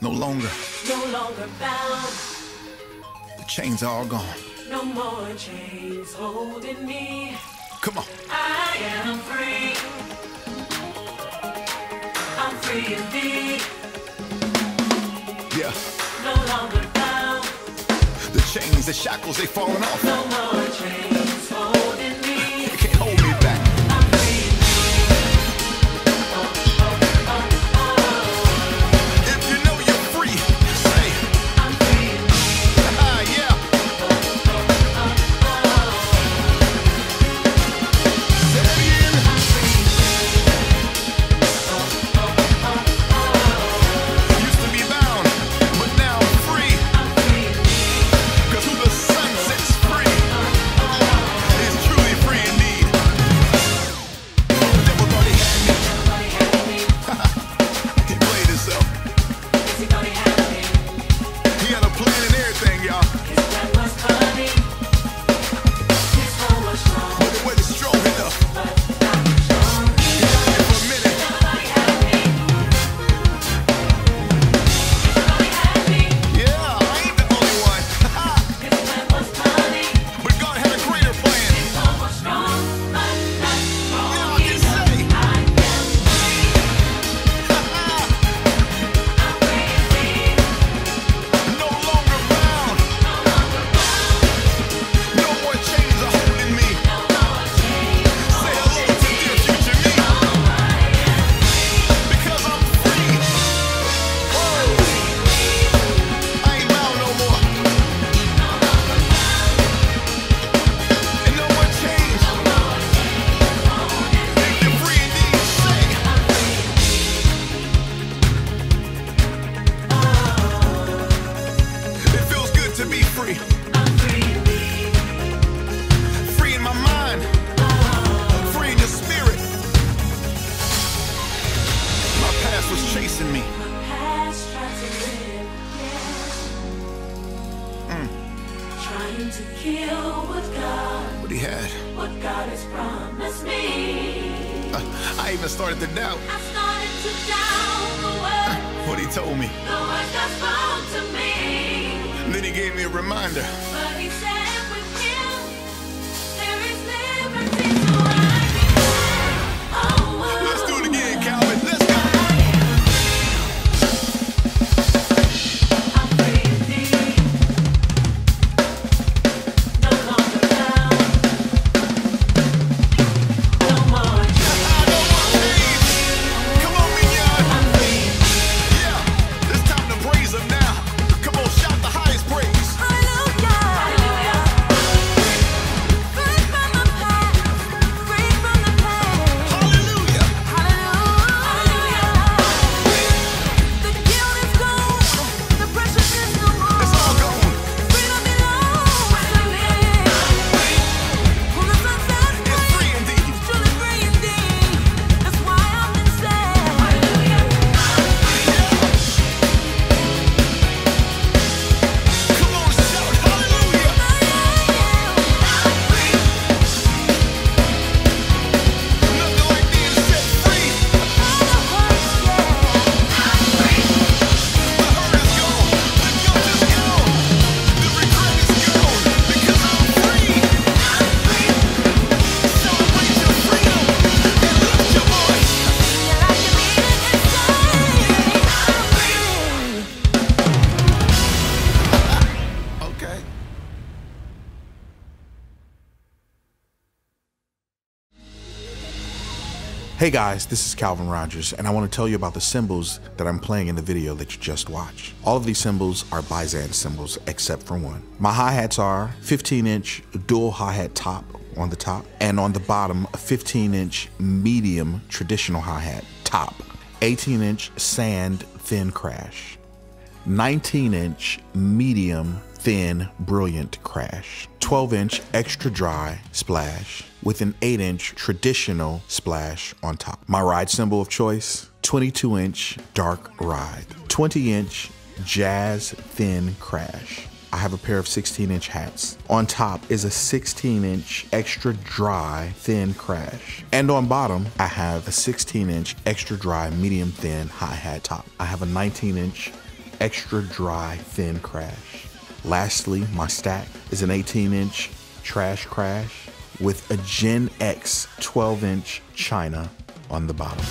No longer. No longer bound. The chains are all gone. No more chains holding me. Come on. I am free. I'm free indeed. Yeah. No longer bound. The chains, the shackles, they falling off. No more chains free. I'm free. Free in my mind. Free in your spirit. My past was chasing me. My past tried to live again. Trying to kill what God, But he had. what God has promised me. Uh, I even started to doubt I started to doubt the word, what he told me. the word God spoke to me. Gave me a reminder. Hey guys, this is Calvin Rodgers, and I want to tell you about the cymbals that I'm playing in the video that you just watched. All of these cymbals are Byzance cymbals, except for one. My hi-hats are 15-inch dual hi-hat top on the top, and on the bottom, a 15-inch medium traditional hi-hat top, 18-inch sand thin crash, 19 inch medium thin brilliant crash, 12 inch extra dry splash with an 8 inch traditional splash on top. My ride cymbal of choice 22 inch dark ride, 20 inch jazz thin crash. I have a pair of 16 inch hats. On top is a 16 inch extra dry thin crash. And on bottom, I have a 16 inch extra dry medium thin hi hat top. I have a 19 inch extra dry thin crash. Lastly, my stack is an 18 inch trash crash with a Gen X 12 inch China on the bottom.